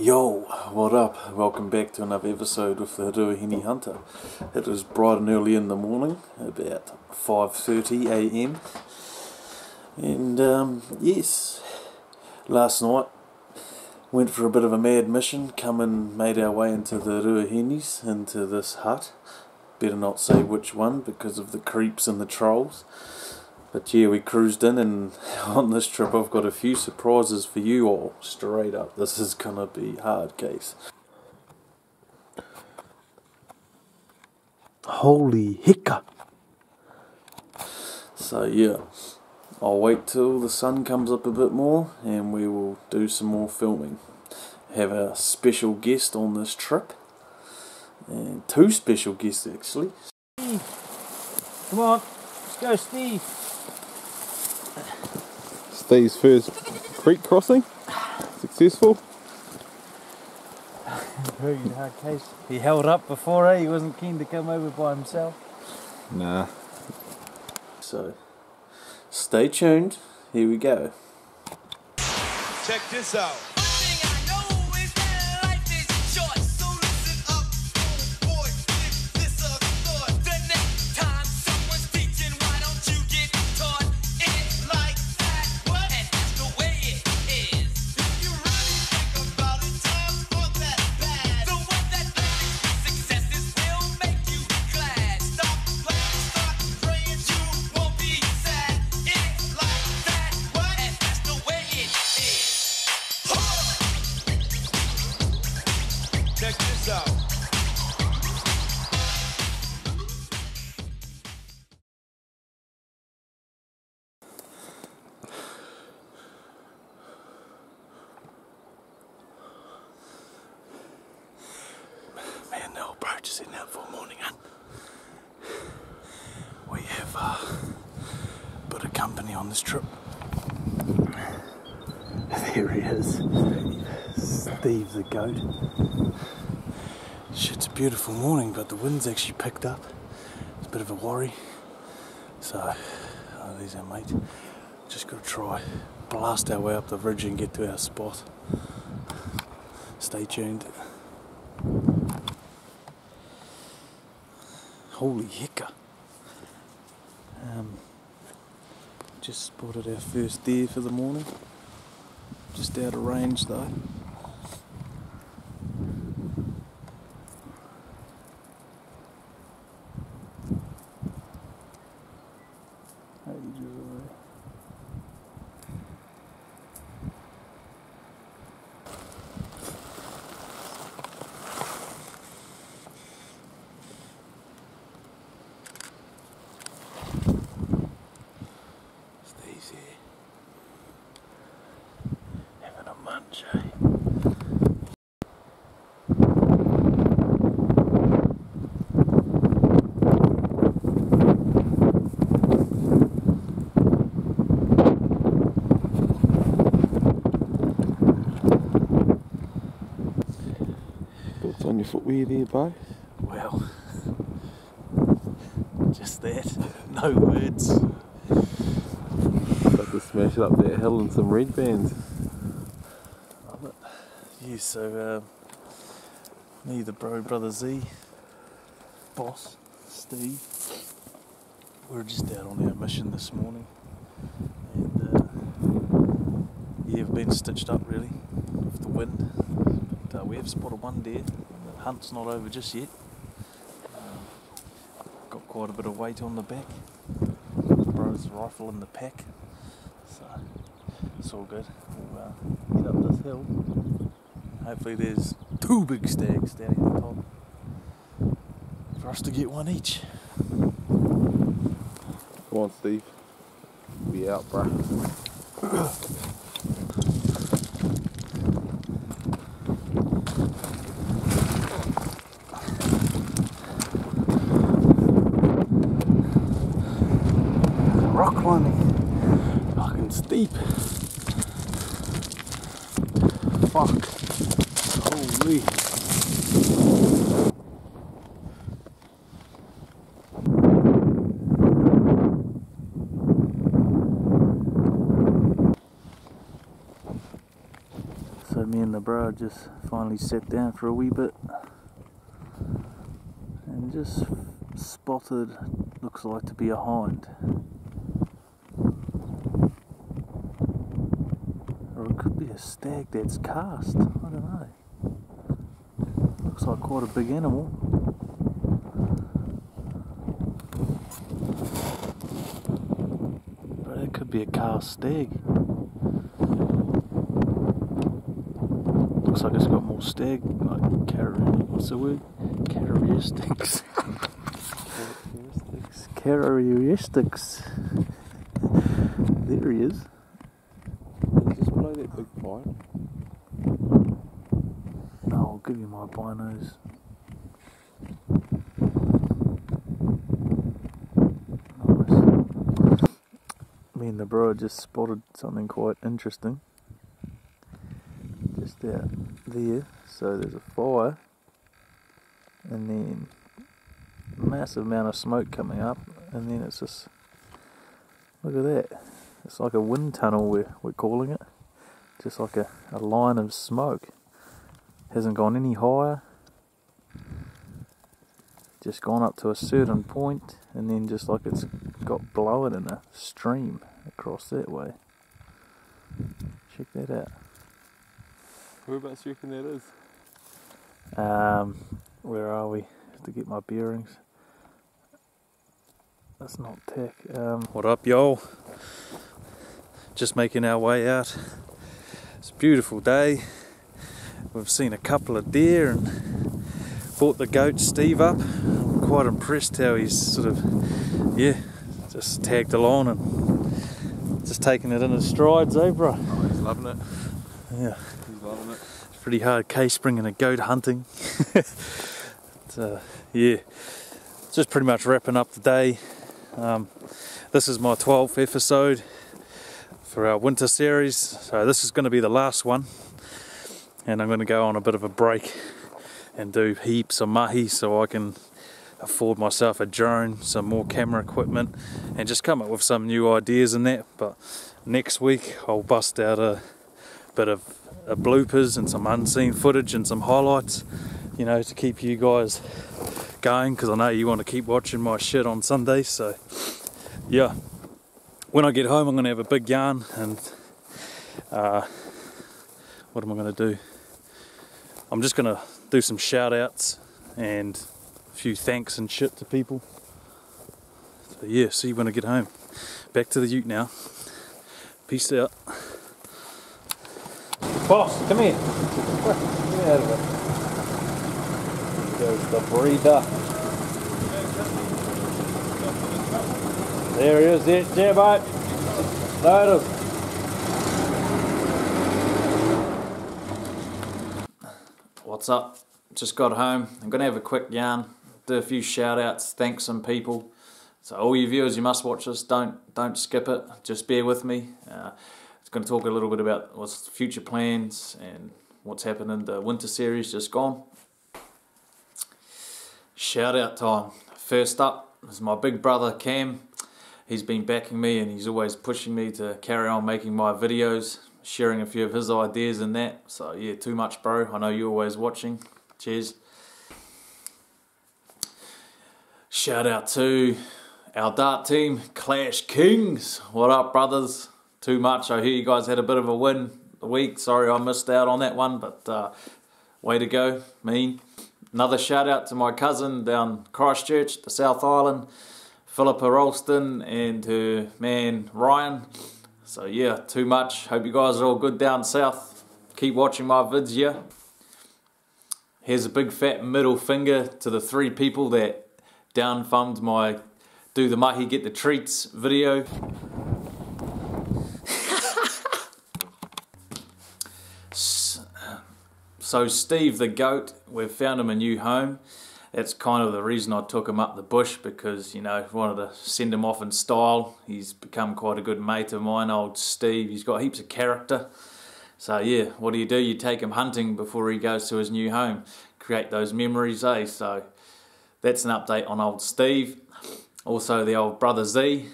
Yo, what up? Welcome back to another episode of the Ruahine Hunter. It is bright and early in the morning, about 5.30 a.m. And um, yes, last night went for a bit of a mad mission, come and made our way into the Ruahines, into this hut. Better not say which one because of the creeps and the trolls. But yeah, we cruised in, and on this trip, I've got a few surprises for you all. Straight up, this is gonna be hard case. Holy hiccup! So yeah, I'll wait till the sun comes up a bit more, and we will do some more filming. Have a special guest on this trip, and two special guests actually. Come on, let's go, Steve. Steve's first creek crossing. Successful. Very hard case. He held up before, eh? He wasn't keen to come over by himself. Nah. So, stay tuned. Here we go. Check this out. Approach in out for morning hunt. We have uh, a company on this trip. There he is. Steve the goat. Shit, it's a beautiful morning, but the wind's actually picked up. It's a bit of a worry. So, oh, there's our mate. Just got to try blast our way up the ridge and get to our spot. Stay tuned. Holy hiccup. Um, just spotted our first deer for the morning. Just out of range though. Ages away. Steve's here. Having a munch, eh? Thoughts on your footwear there, bro? Well, just that. No words. Got to smash it up that hill in some red bands. Love it. Yeah, so uh, me, the bro, brother Z, boss, Steve, we're just out on our mission this morning. And uh, yeah, we've been stitched up really with the wind. But uh, we have spotted one deer. The hunt's not over just yet. Um, got quite a bit of weight on the back. Bro's rifle in the pack. So it's all good. We'll uh, get up this hill. Hopefully there's two big stags at the top for us to get one each. Come on, Steve. We out, bro. Fuck. Holy. So me and the bro just finally sat down for a wee bit and just spotted looks like to be a hind. Or it could be a stag that's cast. I don't know. Looks like quite a big animal. But it could be a cast stag. Looks like it's got more stag, like char- what's the word? Characteristics. Characteristics. there he is. Just that big pipe. I'll give you my binos. Nice. Me and the bro just spotted something quite interesting. Just out there. So there's a fire and then massive amount of smoke coming up and then it's just look at that. It's like a wind tunnel we're, we're calling it. Just like a, a line of smoke hasn't gone any higher. Just gone up to a certain point, and then just like it's got blown in a stream across that way. Check that out. Whereabouts do you reckon that is? Um, where are we? Have to get my bearings. That's not tech. Um, what up, y'all? Just making our way out. Beautiful day. We've seen a couple of deer and brought the goat Steve up. I'm quite impressed how he's sort of, yeah, just tagged along and just taking it in his strides, eh, bro? Oh, he's loving it. Yeah. He's loving it. It's pretty hard case bringing a goat hunting. But, uh, yeah, just pretty much wrapping up the day. Um, this is my 12th episode for our winter series, so this is going to be the last one. And I'm going to go on a bit of a break and do heaps of mahi so I can afford myself a drone, some more camera equipment, and just come up with some new ideas in that. But next week I'll bust out a bit of uh, bloopers and some unseen footage and some highlights, you know, to keep you guys going because I know you want to keep watching my shit on Sundays. So, yeah, when I get home, I'm going to have a big yarn and uh, what am I going to do? I'm just going to do some shout outs and a few thanks and shit to people. So, yeah, see you when I get home. Back to the ute now. Peace out. Boss, come here. Get out of it. There goes the breather. There he is, there mate. Load him. What's up? Just got home. I'm going to have a quick yarn, do a few shout outs, thank some people. So all you viewers, you must watch this. Don't don't skip it. Just bear with me. Uh, it's going to talk a little bit about what's future plans and what's happened in the winter series just gone. Shout out time. First up is my big brother Cam. He's been backing me and he's always pushing me to carry on making my videos, sharing a few of his ideas and that. So yeah, too much bro. I know you're always watching. Cheers. Shout out to our dart team, Clash Kings. What up, brothers? Too much. I hear you guys had a bit of a win the week. Sorry I missed out on that one, but uh, way to go, mean. Another shout out to my cousin down Christchurch, the South Island, Philippa Ralston, and her man Ryan. So yeah, too much. Hope you guys are all good down south. Keep watching my vids, yeah. Here's a big fat middle finger to the three people that down thumbed my Do the Mahi Get the Treats video. Um, so Steve the goat, we've found him a new home. That's kind of the reason I took him up the bush because you know wanted to send him off in style. He's become quite a good mate of mine, old Steve. He's got heaps of character. So yeah, what do you do? You take him hunting before he goes to his new home. Create those memories, eh? So that's an update on old Steve. Also the old brother Z.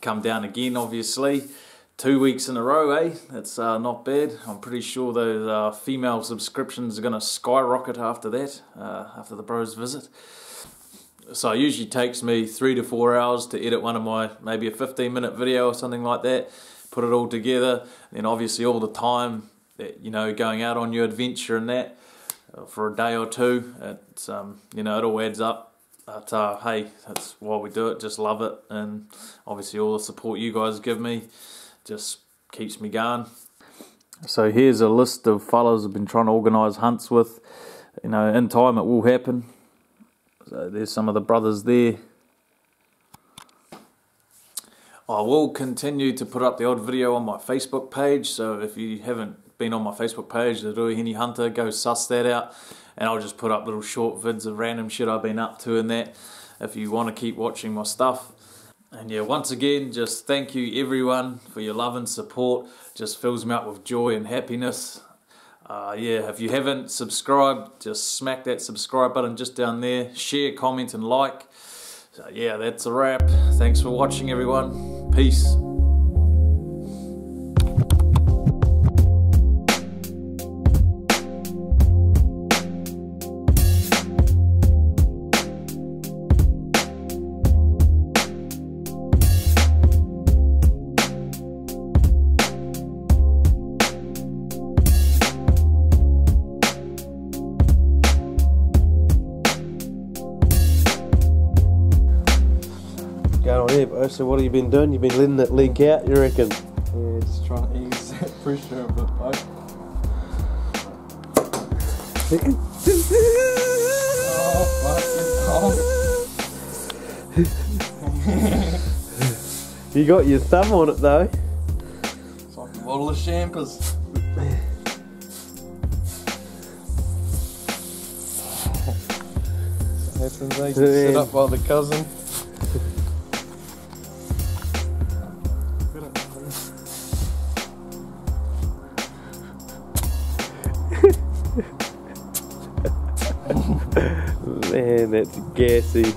Come down again, obviously. Two weeks in a row, eh? That's uh, not bad. I'm pretty sure those uh, female subscriptions are going to skyrocket after that, uh, after the bros visit. So it usually takes me three to four hours to edit one of my, maybe a 15 minute video or something like that, put it all together, then obviously all the time that, you know, going out on your adventure and that uh, for a day or two, it's, um, you know, it all adds up. But uh, hey, that's why we do it, just love it. And obviously all the support you guys give me just keeps me going. So here's a list of fellas I've been trying to organise hunts with. You know, in time it will happen. So there's some of the brothers there. I will continue to put up the odd video on my Facebook page. So if you haven't been on my Facebook page, the Ruahine Hunter, go suss that out. And I'll just put up little short vids of random shit I've been up to and that. If you want to keep watching my stuff. And yeah, once again, just thank you everyone for your love and support. Just fills me up with joy and happiness. Uh, yeah, if you haven't subscribed, just smack that subscribe button just down there. Share, comment, and like. So yeah, that's a wrap. Thanks for watching, everyone. Peace. Going on here, bro. So what have you been doing? You've been letting that leak out, you reckon? Yeah, just trying to ease that pressure of the mate. Oh, You got your thumb on it though. It's like a bottle of champers. happens, eh? Sit up by the cousin. Man, that's gassy.